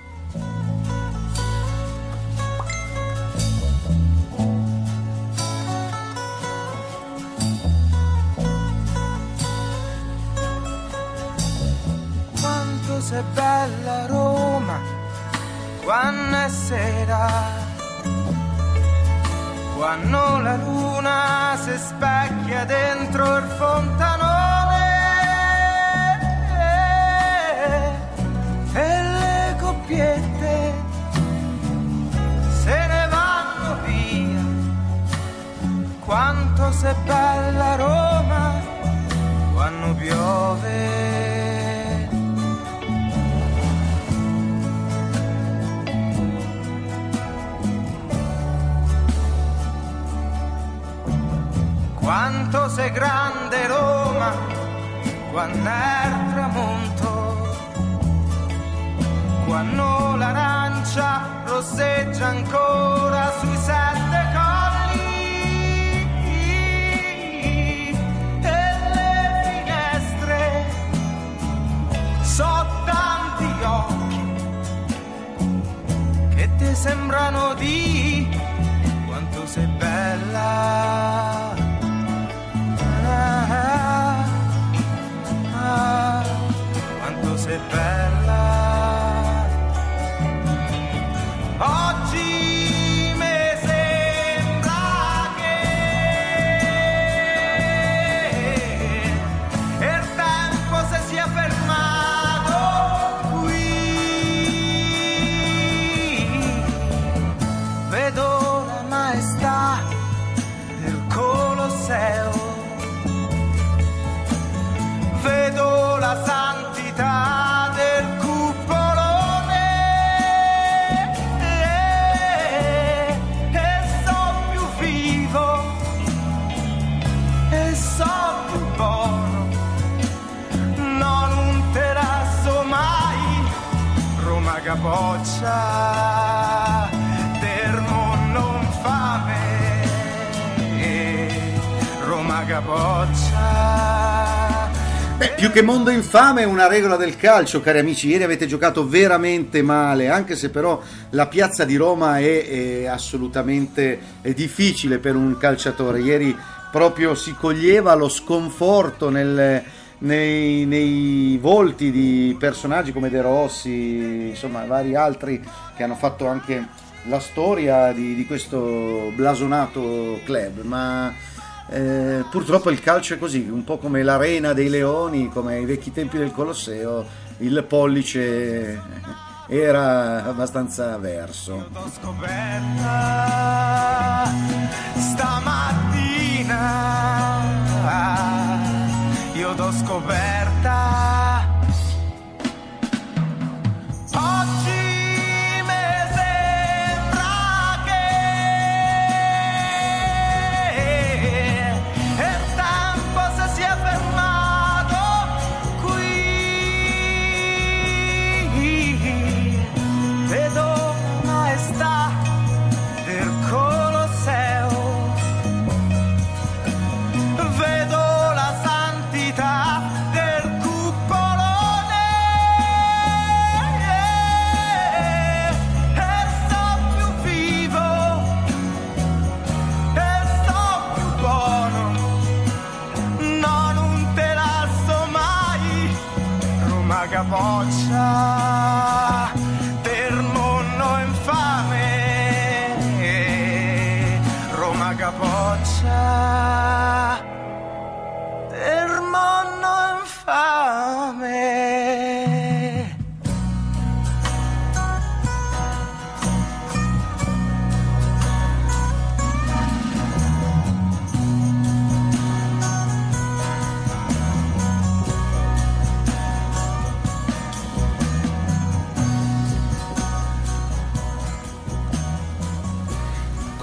Quanto sei bella Roma, quando è sera, quando la luna si specchia dentro il fontanone e le coppiette se ne vanno via. Quanto sei bella Roma, quando piove. Quanto sei grande Roma, quando è il tramonto, quando l'arancia rosseggia ancora sui sette colli e le finestre so tanti occhi che ti sembrano di quanto sei bella. Quanto sei più che mondo infame è una regola del calcio, cari amici. Ieri avete giocato veramente male, anche se però la piazza di Roma è, è assolutamente è difficile per un calciatore. Ieri proprio si coglieva lo sconforto nel- nei, nei volti di personaggi come De Rossi, insomma, vari altri che hanno fatto anche la storia di, di questo blasonato club. Ma eh, purtroppo il calcio è così, un po' come l'arena dei leoni, come ai vecchi tempi del Colosseo, il pollice era abbastanza verso. T'ho scoperta stamattina. Io t'ho scoperta.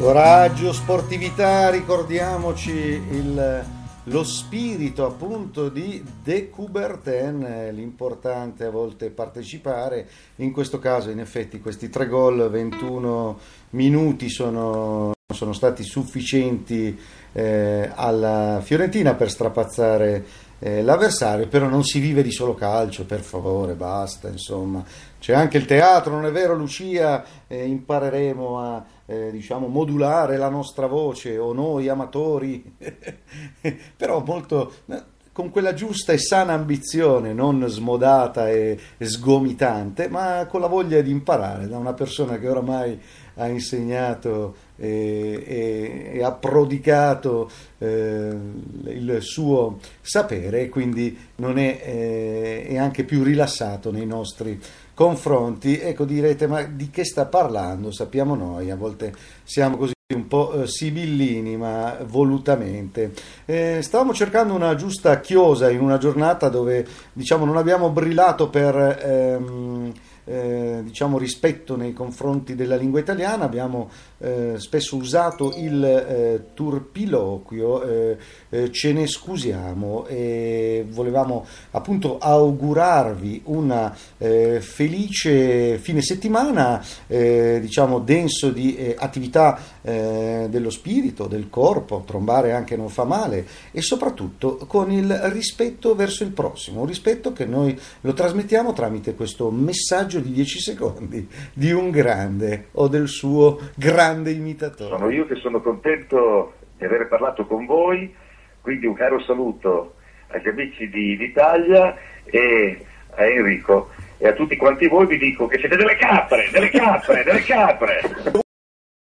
Coraggio, sportività, ricordiamoci il- lo spirito appunto di De Coubertin, l'importante a volte partecipare, in questo caso in effetti questi tre gol, 21 minuti sono, sono stati sufficienti eh, alla Fiorentina per strapazzare eh, l'avversario, però non si vive di solo calcio, per favore, basta, insomma. C'è anche il teatro, non è vero Lucia? Eh, impareremo a eh, diciamo modulare la nostra voce o noi amatori, [laughs] però molto con quella giusta e sana ambizione, non smodata e, e sgomitante, ma con la voglia di imparare da una persona che oramai ha insegnato e, e- e ha prodicato eh, il suo sapere e quindi non è, eh, è anche più rilassato nei nostri confronti. Ecco, direte, ma di che sta parlando? Sappiamo noi, a volte siamo così un po' eh, sibillini, ma volutamente. Eh, stavamo cercando una giusta chiosa in una giornata dove, diciamo, non abbiamo brillato per... ehm, eh, diciamo rispetto nei confronti della lingua italiana, abbiamo eh, spesso usato il eh, turpiloquio, eh, eh, ce ne scusiamo e volevamo appunto augurarvi una eh, felice fine settimana, diciamo denso di attività dello spirito, del corpo, trombare anche non fa male e soprattutto con il rispetto verso il prossimo, un rispetto che noi lo trasmettiamo tramite questo messaggio di 10 secondi di un grande o del suo grande imitatore. Sono io che sono contento di aver parlato con voi, quindi un caro saluto agli amici di- d'Italia e a Enrico e a tutti quanti voi vi dico che siete delle capre, delle capre, delle capre. [laughs]